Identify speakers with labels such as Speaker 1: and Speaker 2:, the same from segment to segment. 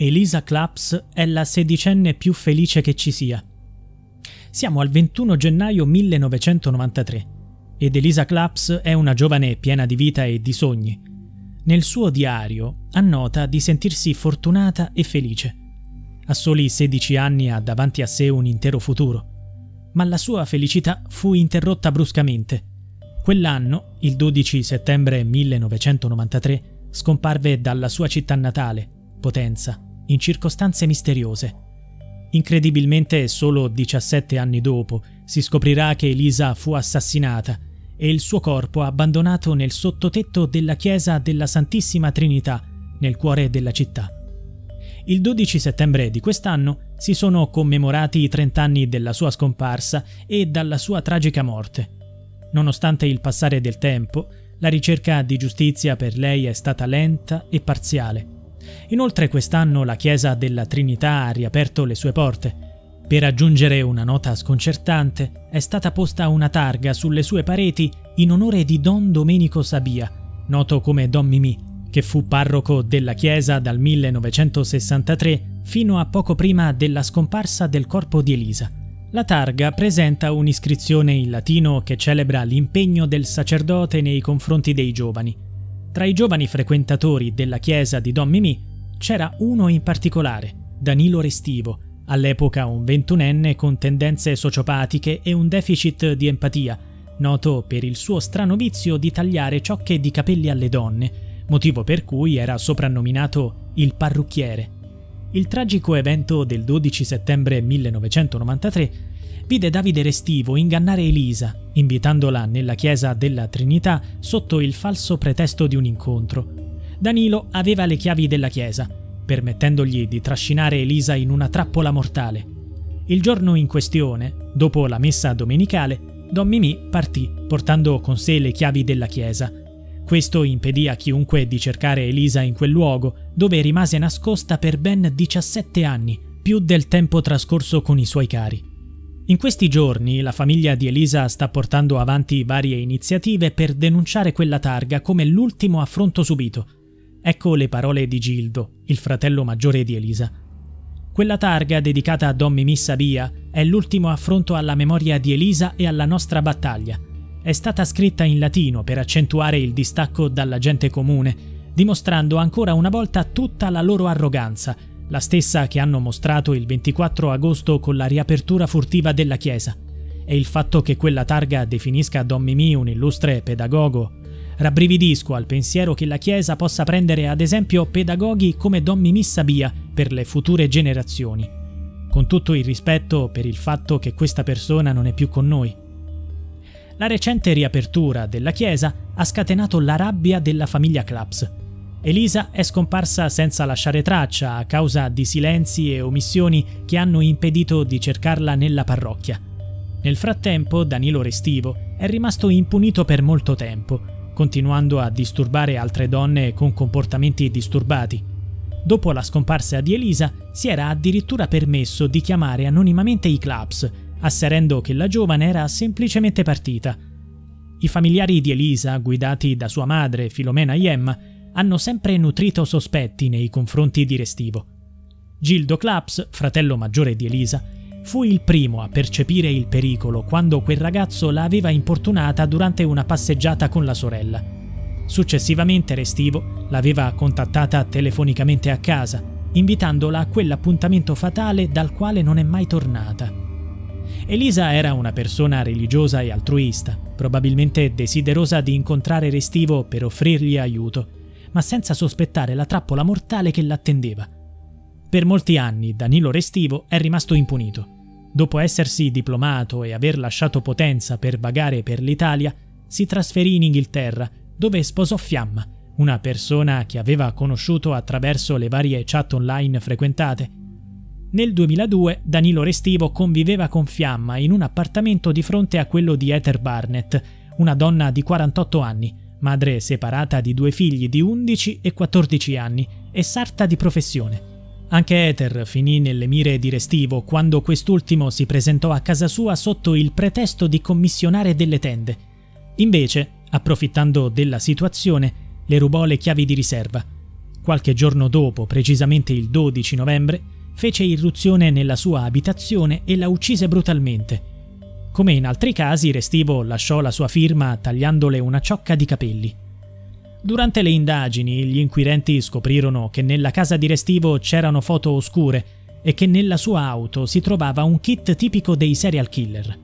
Speaker 1: Elisa Claps è la sedicenne più felice che ci sia. Siamo al 21 gennaio 1993 ed Elisa Claps è una giovane piena di vita e di sogni. Nel suo diario annota di sentirsi fortunata e felice. A soli 16 anni ha davanti a sé un intero futuro. Ma la sua felicità fu interrotta bruscamente. Quell'anno, il 12 settembre 1993, scomparve dalla sua città natale, Potenza, in circostanze misteriose. Incredibilmente solo 17 anni dopo si scoprirà che Elisa fu assassinata e il suo corpo abbandonato nel sottotetto della chiesa della Santissima Trinità, nel cuore della città. Il 12 settembre di quest'anno si sono commemorati i 30 anni della sua scomparsa e dalla sua tragica morte. Nonostante il passare del tempo, la ricerca di giustizia per lei è stata lenta e parziale Inoltre quest'anno la chiesa della Trinità ha riaperto le sue porte. Per aggiungere una nota sconcertante, è stata posta una targa sulle sue pareti in onore di Don Domenico Sabia, noto come Don Mimì, che fu parroco della chiesa dal 1963 fino a poco prima della scomparsa del corpo di Elisa. La targa presenta un'iscrizione in latino che celebra l'impegno del sacerdote nei confronti dei giovani. Tra i giovani frequentatori della chiesa di Don Mimì c'era uno in particolare, Danilo Restivo, all'epoca un ventunenne con tendenze sociopatiche e un deficit di empatia, noto per il suo strano vizio di tagliare ciocche di capelli alle donne, motivo per cui era soprannominato il parrucchiere. Il tragico evento del 12 settembre 1993 vide Davide Restivo ingannare Elisa, invitandola nella chiesa della Trinità sotto il falso pretesto di un incontro. Danilo aveva le chiavi della chiesa, permettendogli di trascinare Elisa in una trappola mortale. Il giorno in questione, dopo la messa domenicale, Don Mimì partì portando con sé le chiavi della chiesa. Questo impedì a chiunque di cercare Elisa in quel luogo, dove rimase nascosta per ben 17 anni, più del tempo trascorso con i suoi cari. In questi giorni la famiglia di Elisa sta portando avanti varie iniziative per denunciare quella targa come l'ultimo affronto subito. Ecco le parole di Gildo, il fratello maggiore di Elisa. Quella targa dedicata a Don Mimì Sabia è l'ultimo affronto alla memoria di Elisa e alla nostra battaglia. È stata scritta in latino per accentuare il distacco dalla gente comune, dimostrando ancora una volta tutta la loro arroganza la stessa che hanno mostrato il 24 agosto con la riapertura furtiva della chiesa. E il fatto che quella targa definisca Don Mimì un illustre pedagogo. Rabbrividisco al pensiero che la Chiesa possa prendere ad esempio pedagoghi come Don Mimì Sabia per le future generazioni. Con tutto il rispetto per il fatto che questa persona non è più con noi. La recente riapertura della Chiesa ha scatenato la rabbia della famiglia Claps Elisa è scomparsa senza lasciare traccia a causa di silenzi e omissioni che hanno impedito di cercarla nella parrocchia. Nel frattempo Danilo Restivo è rimasto impunito per molto tempo, continuando a disturbare altre donne con comportamenti disturbati. Dopo la scomparsa di Elisa si era addirittura permesso di chiamare anonimamente i clubs, asserendo che la giovane era semplicemente partita. I familiari di Elisa, guidati da sua madre Filomena Iemma, hanno sempre nutrito sospetti nei confronti di Restivo. Gildo Claps, fratello maggiore di Elisa, fu il primo a percepire il pericolo quando quel ragazzo la aveva importunata durante una passeggiata con la sorella. Successivamente Restivo l'aveva contattata telefonicamente a casa, invitandola a quell'appuntamento fatale dal quale non è mai tornata. Elisa era una persona religiosa e altruista, probabilmente desiderosa di incontrare Restivo per offrirgli aiuto ma senza sospettare la trappola mortale che l'attendeva. Per molti anni Danilo Restivo è rimasto impunito. Dopo essersi diplomato e aver lasciato Potenza per vagare per l'Italia, si trasferì in Inghilterra, dove sposò Fiamma, una persona che aveva conosciuto attraverso le varie chat online frequentate. Nel 2002 Danilo Restivo conviveva con Fiamma in un appartamento di fronte a quello di Ether Barnett, una donna di 48 anni, madre separata di due figli di 11 e 14 anni e sarta di professione. Anche Ether finì nelle mire di Restivo quando quest'ultimo si presentò a casa sua sotto il pretesto di commissionare delle tende. Invece, approfittando della situazione, le rubò le chiavi di riserva. qualche giorno dopo, precisamente il 12 novembre, fece irruzione nella sua abitazione e la uccise brutalmente. Come in altri casi, Restivo lasciò la sua firma tagliandole una ciocca di capelli. Durante le indagini, gli inquirenti scoprirono che nella casa di Restivo c'erano foto oscure e che nella sua auto si trovava un kit tipico dei serial killer.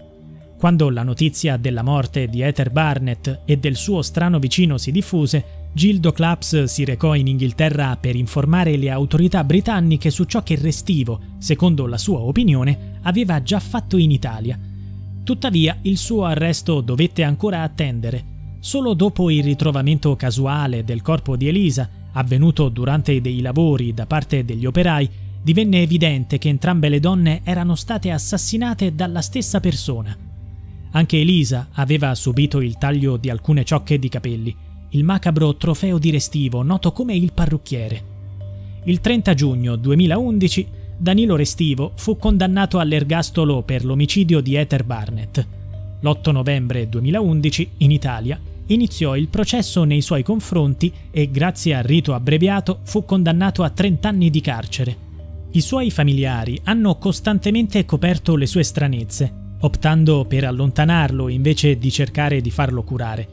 Speaker 1: Quando la notizia della morte di Ether Barnett e del suo strano vicino si diffuse, Gildo Claps si recò in Inghilterra per informare le autorità britanniche su ciò che Restivo, secondo la sua opinione, aveva già fatto in Italia. Tuttavia il suo arresto dovette ancora attendere. Solo dopo il ritrovamento casuale del corpo di Elisa, avvenuto durante dei lavori da parte degli operai, divenne evidente che entrambe le donne erano state assassinate dalla stessa persona. Anche Elisa aveva subito il taglio di alcune ciocche di capelli il macabro trofeo di Restivo, noto come il parrucchiere. Il 30 giugno 2011 Danilo Restivo fu condannato all'ergastolo per l'omicidio di Ether Barnett. L'8 novembre 2011, in Italia, iniziò il processo nei suoi confronti e, grazie al rito abbreviato, fu condannato a 30 anni di carcere. I suoi familiari hanno costantemente coperto le sue stranezze, optando per allontanarlo invece di cercare di farlo curare.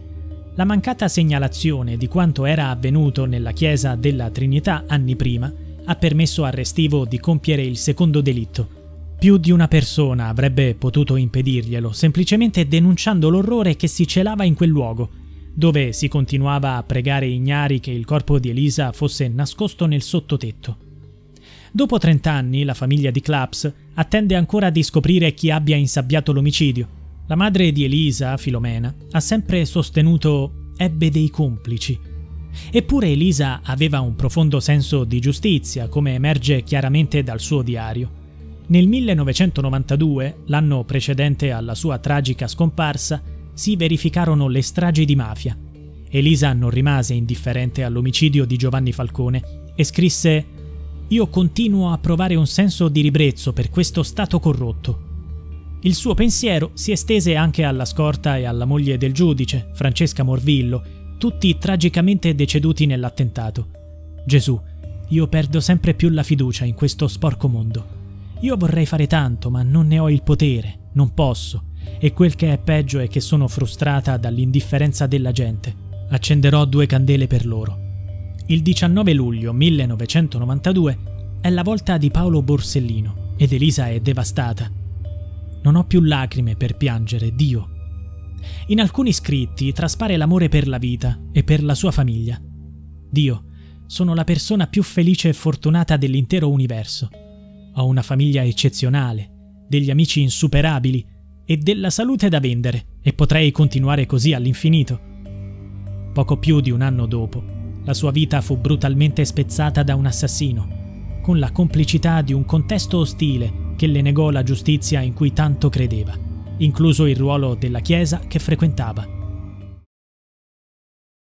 Speaker 1: La mancata segnalazione di quanto era avvenuto nella chiesa della Trinità anni prima ha permesso a Restivo di compiere il secondo delitto. Più di una persona avrebbe potuto impedirglielo, semplicemente denunciando l'orrore che si celava in quel luogo, dove si continuava a pregare ignari che il corpo di Elisa fosse nascosto nel sottotetto. Dopo 30 anni, la famiglia di Claps attende ancora di scoprire chi abbia insabbiato l'omicidio la madre di Elisa, Filomena, ha sempre sostenuto ebbe dei complici. Eppure Elisa aveva un profondo senso di giustizia, come emerge chiaramente dal suo diario. Nel 1992, l'anno precedente alla sua tragica scomparsa, si verificarono le stragi di mafia. Elisa non rimase indifferente all'omicidio di Giovanni Falcone e scrisse Io continuo a provare un senso di ribrezzo per questo Stato corrotto. Il suo pensiero si estese anche alla scorta e alla moglie del giudice, Francesca Morvillo, tutti tragicamente deceduti nell'attentato. Gesù, io perdo sempre più la fiducia in questo sporco mondo. Io vorrei fare tanto, ma non ne ho il potere, non posso, e quel che è peggio è che sono frustrata dall'indifferenza della gente. Accenderò due candele per loro. Il 19 luglio 1992 è la volta di Paolo Borsellino ed Elisa è devastata non ho più lacrime per piangere, Dio. In alcuni scritti traspare l'amore per la vita e per la sua famiglia. Dio, sono la persona più felice e fortunata dell'intero universo. Ho una famiglia eccezionale, degli amici insuperabili e della salute da vendere e potrei continuare così all'infinito. Poco più di un anno dopo, la sua vita fu brutalmente spezzata da un assassino, con la complicità di un contesto ostile che le negò la giustizia in cui tanto credeva, incluso il ruolo della Chiesa che frequentava.